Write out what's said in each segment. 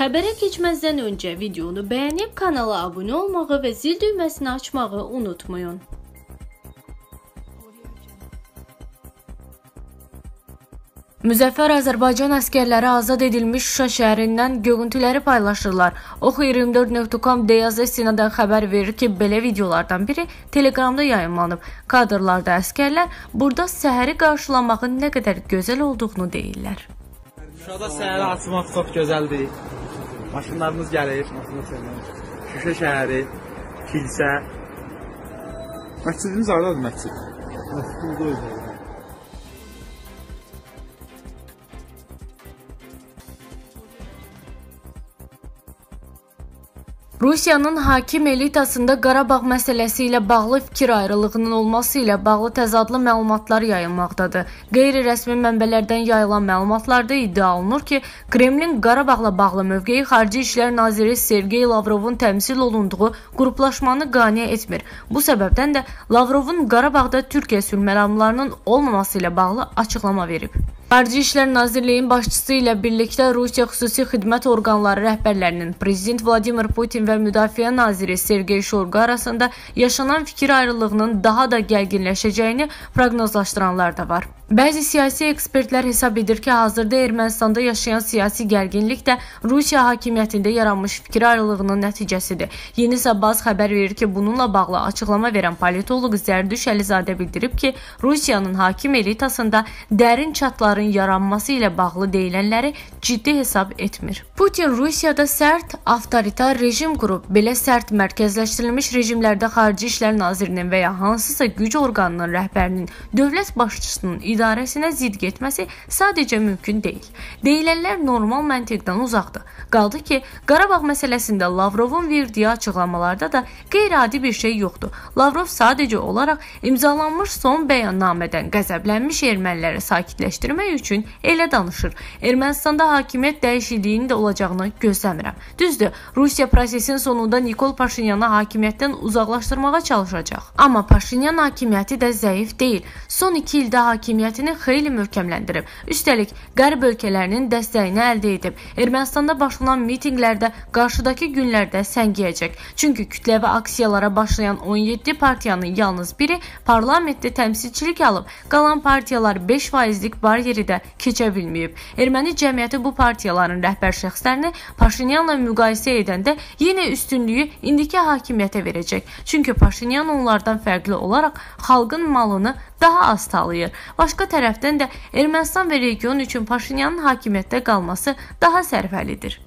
Xəbərə keçməzdən öncə videonu bəyənib kanala abunə olmağı və zil düyməsini açmağı unutmayın. Müzəffər Azərbaycan əskərləri azad edilmiş Şuşa şəhərindən görüntüləri paylaşırlar. Oxu24.com Deyaz istinadən xəbər verir ki, belə videolardan biri Telegramda yayımlanıb. Kadrlarda əskərlər burada səhəri qarşılamağın nə qədər gözəl olduğunu deyirlər. Şuşada səhəri açmaq çox gözəldir. Maşınlarımız gəlir. Şuşa şəhəri, kilsə. Məscidimiz hardadır məscid? Məscid burada Rusiyanın hakim elitasında Qarabağ məsələsi ilə bağlı fikir ayrılığının olması ilə bağlı təzadlı məlumatlar yayılmaqdadır. Qeyri-rəsmi mənbələrdən yayılan məlumatlarda iddia olunur ki, Kremlin Qarabağla bağlı mövqeyi Xarici İşlər Naziri Sergey Lavrovun təmsil olunduğu qruplaşmanı qane etmir. Bu səbəbdən də Lavrovun Qarabağda Türkiyə sülh məramlarının olmaması ilə bağlı açıqlama verib. Xarici İşlər Nazirliyinin başçısı ilə birlikdə Rusiya xüsusi xidmət orqanları rəhbərlərinin Prezident Vladimir Putin və Müdafiə naziri Sergey Shoigu arasında yaşanan fikir ayrılığının daha da gərginləşəcəyini proqnozlaşdıranlar da var. Bəzi siyasi ekspertlər hesab edir ki, hazırda Ermənistanda yaşayan siyasi gərginlik də Rusiya hakimiyyətində yaranmış fikir ayrılığının nəticəsidir. Yeni Sabaz xəbər verir ki, bununla bağlı açıqlama verən politoloq Zərdüş Əlizadə bildirib ki, Rusiyanın hakim elitasında dərin çatların yaranması ilə bağlı deyilənləri ciddi hesab etmir. Putin Rusiyada sərt avtoritar rejim qurub. Belə sərt mərkəzləşdirilmiş rejimlərdə Xarici İşlər Nazirinin və ya hansısa güc orqanının rəhbərinin dövlət başçısının idarəsinə zidd getməsi sadəcə mümkün deyil. Deyilənlər normal məntiqdən uzaqdır. Qaldı ki, Qarabağ məsələsində Lavrovun verdiyi açıqlamalarda da qeyri-adi bir şey yoxdur. Lavrov sadəcə olaraq imzalanmış son bəyannamədən qəzəblənmiş erməniləri sakitləşdirmək üçün elə danışır. Ermənistanda hakimiyyət dəyişikliyinin də olacağını gözləmirəm. Düzdür, Rusiya prosesin sonunda Nikol Paşinyanı hakimiyyətdən uzaqlaşdırmağa çalışacaq. Amma Paşinyan hakimiyyəti də zəif deyil. Son 2 ildə hakimiyyət hakimiyyətini xeyli möhkəmləndirib. Üstəlik, qərb ölkələrinin dəstəyini əldə edib. Ermənistanda başlanan mitinqlərdə qarşıdakı günlərdə səngiyəcək. Çünki kütləvi aksiyalara başlayan 17 partiyanın yalnız biri parlamentdə təmsilçilik alıb. Qalan partiyalar 5%lik bariyeri də keçə bilməyib. Erməni cəmiyyəti bu partiyaların rəhbər şəxslərini Paşinyanla müqayisə edəndə yenə üstünlüyü indiki hakimiyyətə verəcək. Çünki Paşinyan onlardan fərqli olaraq xalqın malını daha az talayır. Başqa tərəfdən də Ermənistan və region üçün Paşinyanın hakimiyyətdə qalması daha sərfəlidir.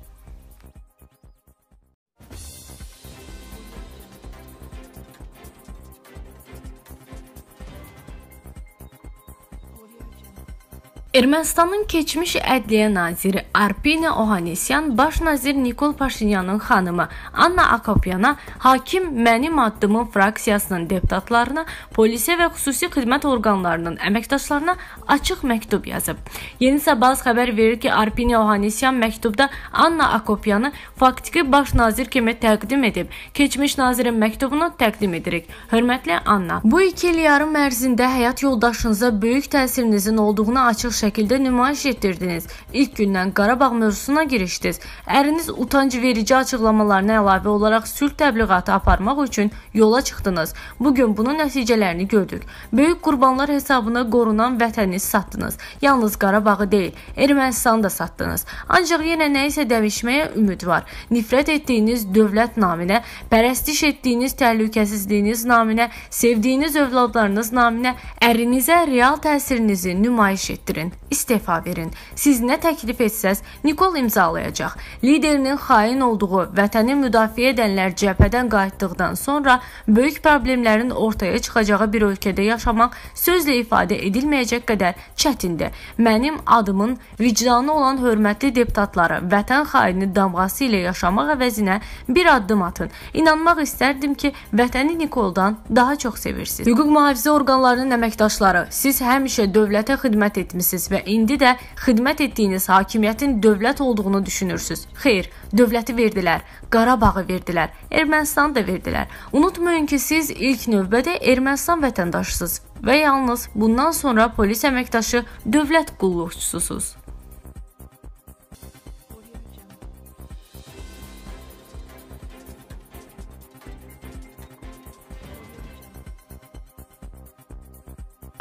Ermənistanın keçmiş ədliyyə naziri Arpina Ohanesyan baş nazir Nikol Paşinyanın xanımı Anna Akopiana hakim mənim addımın fraksiyasının deputatlarına, polisə və xüsusi xidmət orqanlarının əməkdaşlarına açıq məktub yazıb. Yeni Sabah xəbər verir ki, Arpina Ohanesyan məktubda Anna Akopiyanı faktiki baş nazir kimi təqdim edib. Keçmiş nazirin məktubunu təqdim edirik. Hörmətli Anna, bu 2 il yarım ərzində həyat yoldaşınıza böyük təsirinizin olduğunu açıq şəkildə nümayiş etdirdiniz. İlk gündən Qarabağ mövzusuna girişdiniz. Əriniz utanc verici açıqlamalarına əlavə olaraq sülh təbliğatı aparmaq üçün yola çıxdınız. Bu gün bunun nəticələrini gördük. Böyük qurbanlar hesabına qorunan vətəni satdınız. Yalnız Qarabağı deyil, Ermənistanı da satdınız. Ancaq yenə nə isə dəyişməyə ümid var. Nifrət etdiyiniz dövlət naminə, pərəstiş etdiyiniz təhlükəsizliyiniz naminə, sevdiyiniz övladlarınız naminə ərinizə real təsirinizi nümayiş etdirin istefa verin. Siz nə təklif etsəz, Nikol imzalayacaq. Liderinin xain olduğu, vətəni müdafiə edənlər cəbhədən qayıtdıqdan sonra böyük problemlərin ortaya çıxacağı bir ölkədə yaşamaq sözlə ifadə edilməyəcək qədər çətindir. Mənim adımın vicdanı olan hörmətli deputatları vətən xaini damğası ilə yaşamaq əvəzinə bir addım atın. İnanmaq istərdim ki, vətəni Nikoldan daha çox sevirsiniz. Hüquq mühafizə orqanlarının əməkdaşları, siz həmişə dövlətə xidmət etmisiniz və indi də xidmət etdiyiniz hakimiyyətin dövlət olduğunu düşünürsüz. Xeyr, dövləti verdilər, Qarabağı verdilər, Ermənistanı da verdilər. Unutmayın ki, siz ilk növbədə Ermənistan vətəndaşısınız və yalnız bundan sonra polis əməkdaşı dövlət qulluqçususunuz.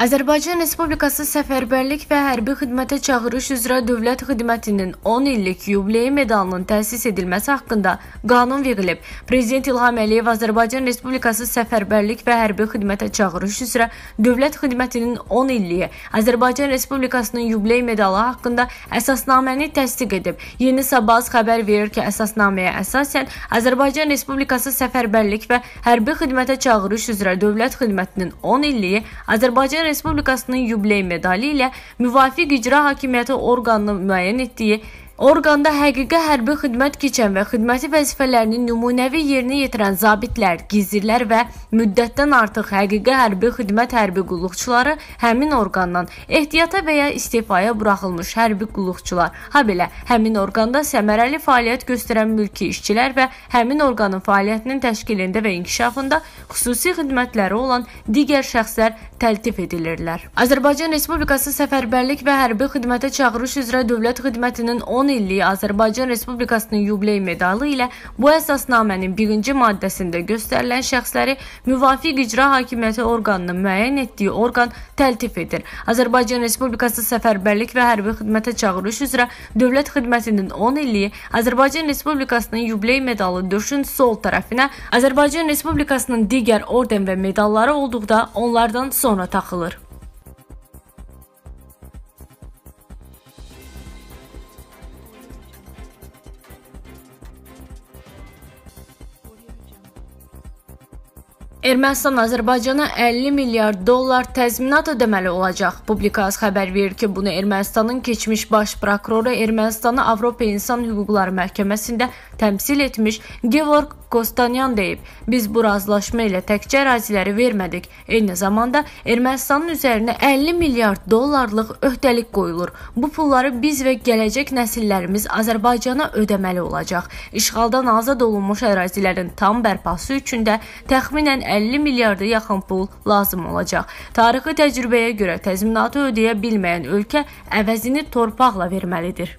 Azərbaycan Respublikası Səfərbərlik və Hərbi Xidmətə Çağırış üzrə Dövlət Xidmətinin 10 illik yubileyi medalının təsis edilməsi haqqında qanun verilib. Prezident İlham Əliyev Azərbaycan Respublikası Səfərbərlik və Hərbi Xidmətə Çağırış üzrə Dövlət Xidmətinin 10 illiyi Azərbaycan Respublikasının yubileyi medalı haqqında əsasnaməni təsdiq edib. Yeni Sabaz xəbər verir ki, əsasnaməyə əsasən Azərbaycan Respublikası Səfərbərlik və Hərbi Xidmətə Çağırış üzrə Dövlət Xidmətinin 10 illiyi Azərbaycan Respublikasının yubiley medalı ilə müvafiq icra hakimiyyəti orqanının müəyyən etdiyi Orqanda həqiqi hərbi xidmət keçən və xidməti vəzifələrini nümunəvi yerinə yetirən zabitlər, gizirlər və müddətdən artıq həqiqi hərbi xidmət hərbi qulluqçuları həmin orqandan ehtiyata və ya istifaya buraxılmış hərbi qulluqçular, habelə həmin orqanda səmərəli fəaliyyət göstərən mülki işçilər və həmin orqanın fəaliyyətinin təşkilində və inkişafında xüsusi xidmətləri olan digər şəxslər təltif edilirlər. Azərbaycan Respublikası Səfərbərlik və Hərbi Xidmətə Çağırış üzrə Dövlət Xidmətinin 10 illik Azərbaycan Respublikasının yubiley medalı ilə bu əsasnamənin birinci maddəsində göstərilən şəxsləri müvafiq icra hakimiyyəti orqanının müəyyən etdiyi orqan təltif edir. Azərbaycan Respublikası Səfərbərlik və Hərbi Xidmətə Çağırış üzrə Dövlət Xidmətinin 10 illiyi Azərbaycan Respublikasının yubiley medalı döşün sol tərəfinə Azərbaycan Respublikasının digər orden və medalları olduqda onlardan sonra taxılır. Ermənistan Azərbaycana 50 milyard dollar təzminat ödəməli olacaq. Publikaz xəbər verir ki, bunu Ermənistanın keçmiş baş prokuroru Ermənistanı Avropa İnsan Hüquqları Məhkəməsində təmsil etmiş Georg Kostanyan deyib. Biz bu razılaşma ilə təkcə əraziləri vermədik. Eyni zamanda Ermənistanın üzərinə 50 milyard dollarlıq öhdəlik qoyulur. Bu pulları biz və gələcək nəsillərimiz Azərbaycana ödəməli olacaq. İşğaldan azad olunmuş ərazilərin tam bərpası üçün də təxminən 50 milyarda yaxın pul lazım olacaq. Tarixi təcrübəyə görə təzminatı ödəyə bilməyən ölkə əvəzini torpaqla verməlidir.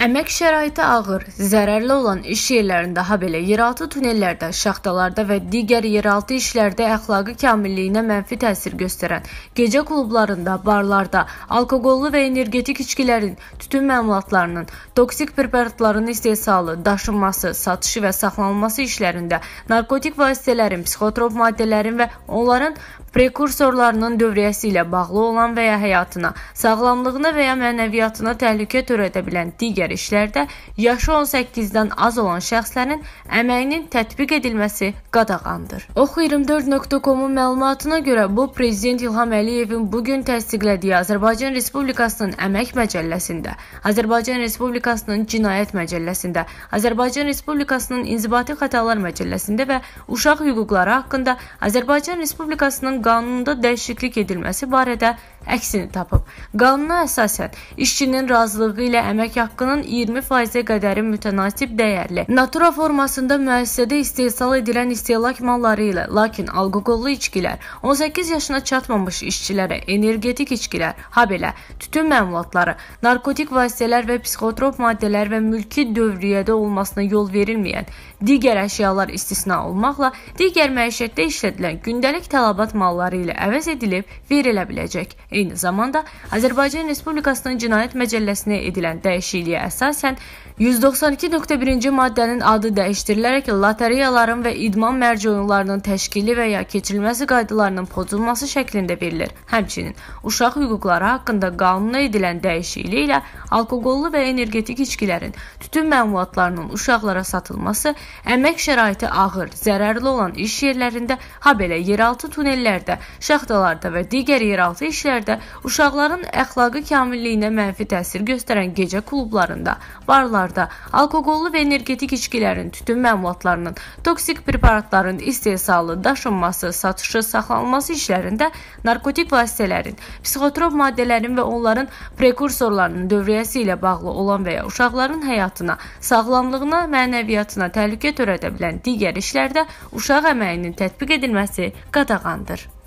Əmək şəraiti ağır, zərərli olan iş yerlərində, habelə yeraltı tunellərdə, şaxtalarda və digər yeraltı işlərdə əxlaqi kamilliyinə mənfi təsir göstərən, gecə klublarında, barlarda, alkoqollu və energetik içkilərin, tütün məmulatlarının, toksik preparatların istehsalı, daşınması, satışı və saxlanılması işlərində, narkotik vasitələrin, psixotrop maddələrin və onların prekursorlarının dövriyyəsi ilə bağlı olan və ya həyatına, sağlamlığına və ya mənəviyyatına təhlükə törədə bilən digər işlərdə yaşı 18-dən az olan şəxslərin əməyinin tətbiq edilməsi qadağandır. Ox24.com-un məlumatına görə bu prezident İlham Əliyevin bu gün təsdiqlədiyi Azərbaycan Respublikasının Əmək Məcəlləsində, Azərbaycan Respublikasının Cinayət Məcəlləsində, Azərbaycan Respublikasının İnzibati Xətalar Məcəlləsində və Uşaq Hüquqları haqqında Azərbaycan Respublikasının qanununda dəyişiklik edilməsi barədə əksini tapıb. Qanuna əsasən işçinin razılığı ilə əmək haqqının 20%-ə qədəri mütənasib dəyərli natura formasında müəssisədə istehsal edilən istehlak malları ilə, lakin alkoqollu içkilər, 18 yaşına çatmamış işçilərə energetik içkilər, habelə tütün məmulatları, narkotik vasitələr və psixotrop maddələr və mülki dövriyyədə olmasına yol verilməyən digər əşyalar istisna olmaqla digər məişətdə işlədilən gündəlik tələbat malları ilə əvəz edilib verilə biləcək. Eyni zamanda Azərbaycan Respublikasının Cinayət Məcəlləsinə edilən dəyişikliyə əsasən 192.1-ci maddənin adı dəyişdirilərək lotereyaların və idman mərci oyunlarının təşkili və ya keçirilməsi qaydalarının pozulması şəklində verilir. Həmçinin uşaq hüquqları haqqında qanuna edilən dəyişiklik ilə alkoqollu və energetik içkilərin, tütün məmulatlarının uşaqlara satılması, əmək şəraiti ağır, zərərli olan iş yerlərində, habelə yeraltı tunellərdə, şaxtalarda və digər yeraltı işlərdə uşaqların əxlaqi kamilliyinə mənfi təsir göstərən gecə klublarında, barlarda alkoqollu və energetik içkilərin, tütün məmulatlarının, toksik preparatların istehsalı, daşınması, satışı, saxlanılması işlərində narkotik vasitələrin, psixotrop maddələrin və onların prekursorlarının dövriyyəsi ilə bağlı olan və ya uşaqların həyatına, sağlamlığına, mənəviyyatına təhlükə törədə bilən digər işlərdə uşaq əməyinin tətbiq edilməsi qadağandır.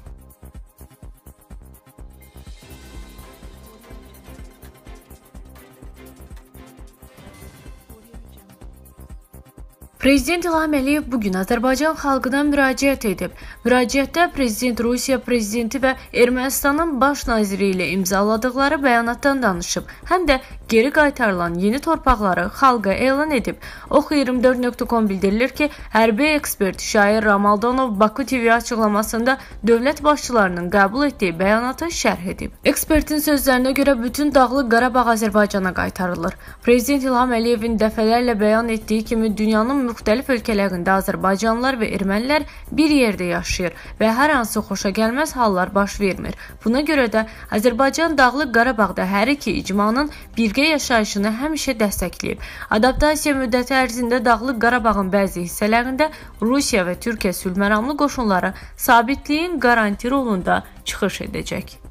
Prezident İlham Əliyev bu gün Azərbaycan xalqına müraciət edib. Müraciətdə prezident Rusiya prezidenti və Ermənistanın baş naziri ilə imzaladıkları bəyanatdan danışıb, həm də geri qaytarılan yeni torpaqları xalqa elan edib. Ox24.com bildirilir ki, hərbi ekspert Şair Ramaldanov Baku TV açıqlamasında dövlət başçılarının qəbul etdiyi bəyanatı şərh edib. Ekspertin sözlərinə görə bütün Dağlıq Qarabağ Azərbaycana qaytarılır. Prezident İlham Əliyevin dəfələrlə bəyan etdiyi kimi dünyanın müxtəlif ölkələrində azərbaycanlılar və ermənilər bir yerdə yaşayır və hər hansı xoşagəlməz hallar baş vermir. Buna görə də Azərbaycan Dağlıq Qarabağda hər iki icmanın birgə yaşayışını həmişə dəstəkləyib. Adaptasiya müddəti ərzində Dağlıq Qarabağın bəzi hissələrində Rusiya və Türkiyə sülhməramlı qoşunları sabitliyin qaranti rolunda çıxış edəcək.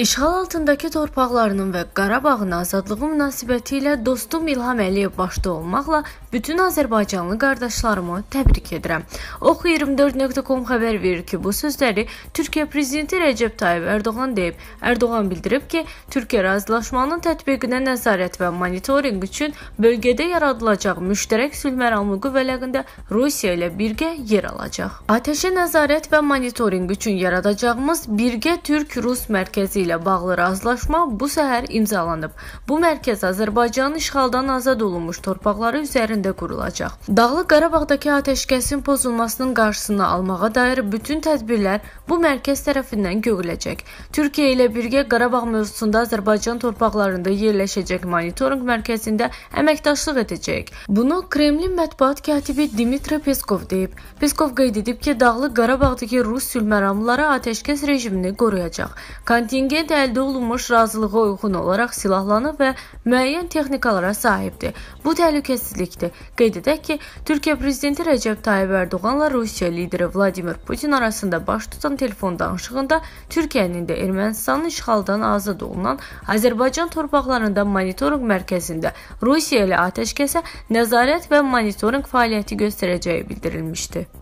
İşğal altındakı torpaqlarının və Qarabağın azadlığı münasibətilə dostum İlham Əliyev başda olmaqla bütün Azərbaycanlı qardaşlarımı təbrik edirəm. Ox24.com xəbər verir ki, bu sözləri Türkiyə prezidenti Rəcəb Tayyib Ərdoğan deyib. Ərdoğan bildirib ki, Türkiyə razılaşmanın tətbiqinə nəzarət və monitorinq üçün bölgədə yaradılacaq müştərək sülh məramlı qüvvələrində Rusiya ilə birgə yer alacaq. Atəşə nəzarət və monitorinq üçün yaradacağımız birgə Türk-Rus mərkəzi ilə ilə bağlı razılaşma bu səhər imzalanıb. Bu mərkəz Azərbaycanın işğaldan azad olunmuş torpaqları üzərində qurulacaq. Dağlıq Qarabağdakı atəşkəsin pozulmasının qarşısını almağa dair bütün tədbirlər bu mərkəz tərəfindən görüləcək. Türkiyə ilə birgə Qarabağ mövzusunda Azərbaycan torpaqlarında yerləşəcək monitorinq mərkəzində əməkdaşlıq edəcək. Bunu Kremlin mətbuat katibi Dmitri Peskov deyib. Peskov qeyd edib ki, Dağlıq Qarabağdakı Rus sülhməramlıları atəşkəs rejimini qoruyacaq. Kontingent Prezident əldə olunmuş razılığa uyğun olaraq silahlanıb və müəyyən texnikalara sahibdir. Bu təhlükəsizlikdir. Qeyd edək ki, Türkiyə prezidenti Rəcəb Tayyib Ərdoğanla Rusiya lideri Vladimir Putin arasında baş tutan telefon danışığında Türkiyənin də Ermənistanın işğaldan azad olunan Azərbaycan torpaqlarında monitorinq mərkəzində Rusiya ilə atəşkəsə nəzarət və monitorinq fəaliyyəti göstərəcəyi bildirilmişdi.